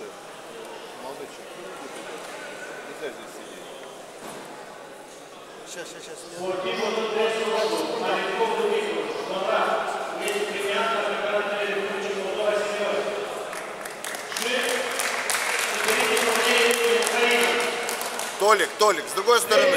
Слушай, молодой человек, нельзя здесь сидеть. Сейчас, сейчас, сейчас. Толик, Толик, с другой стороны.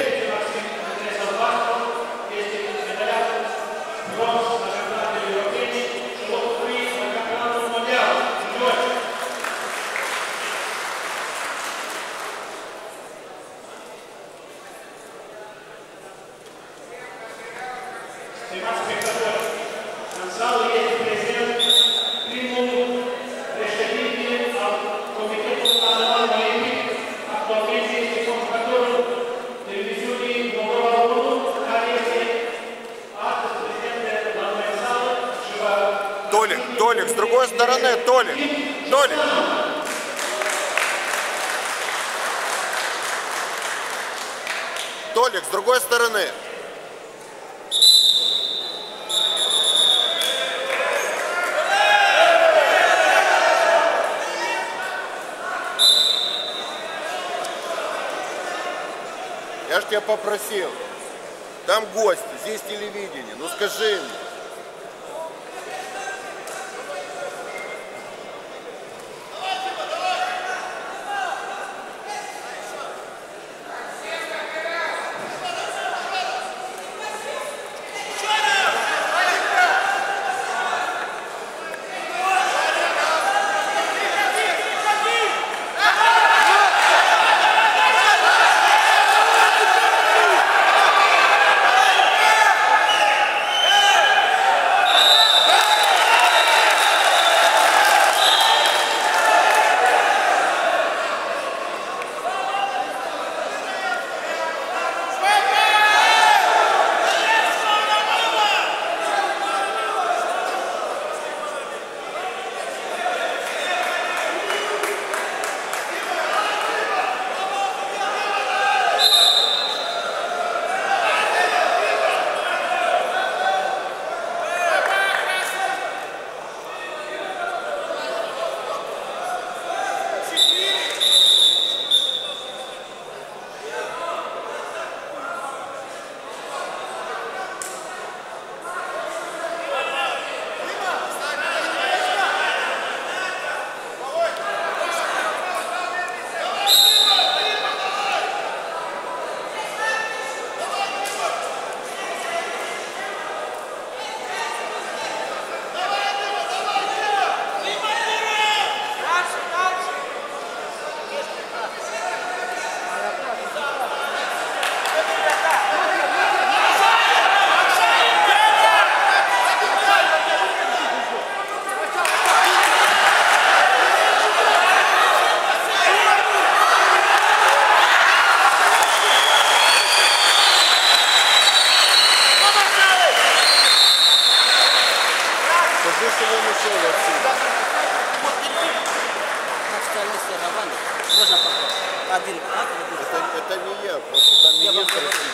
Толик, Толик, с другой стороны, Толик, Толик. Толик, с другой стороны. Тебя попросил. Там гости, здесь телевидение. Ну скажи мне. Teşekkür ederim.